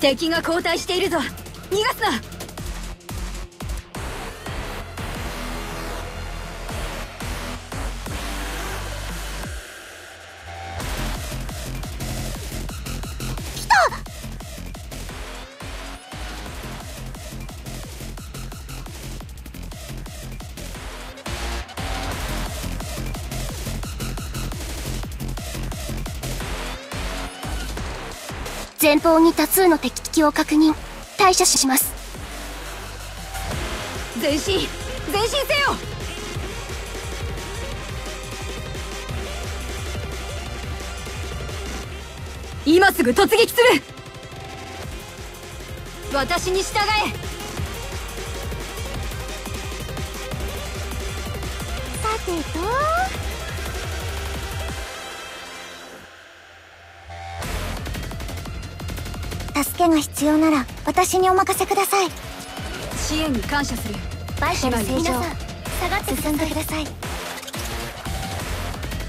敵が後退しているぞ逃がすな前方に多数の敵機を確認。対処します。前進。前進せよ。今すぐ突撃する。私に従え。さてと助けが必要なら私にお任せください。支援に感謝する。バイタル正常皆さん下がって進んでください。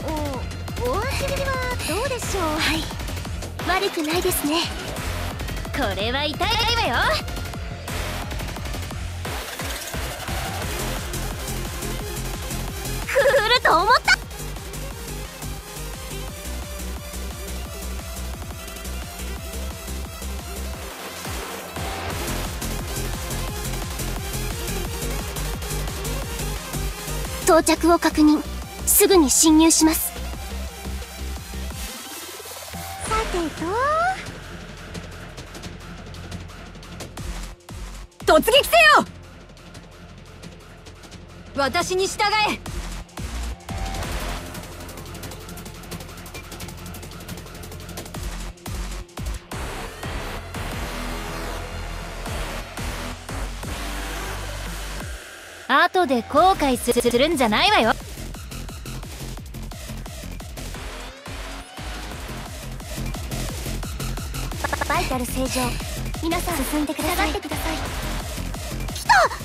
おお味はどうでしょう。はい。悪くないですね。これは痛いわよ到着を確認。すぐに侵入します。さてと。突撃せよ！私に従え！後で後悔するんじゃないわよ。バイタル正常。皆さん進んでください。下がってください。来た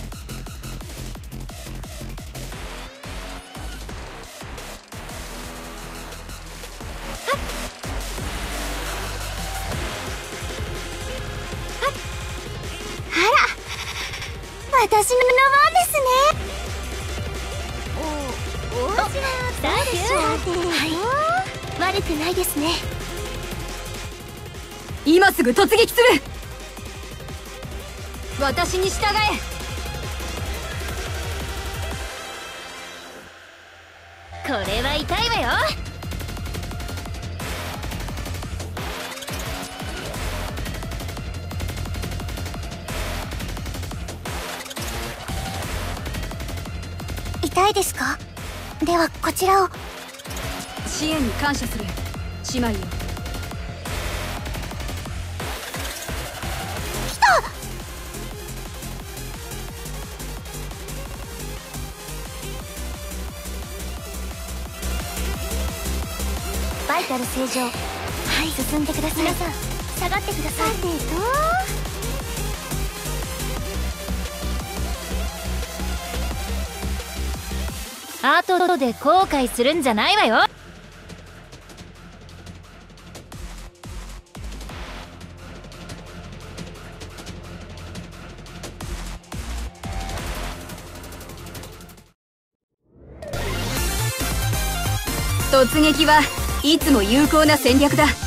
私の番ですね。おお味はどうでしょうはい悪くないですね今すぐ突撃する私に従えこれは痛いわよ痛いですか？ではこちらを。支援に感謝する。姉妹よ。来たバイタル正常。はい進んでください。皆さん下がってください。さて後で後悔するんじゃないわよ。突撃はいつも有効な戦略だ。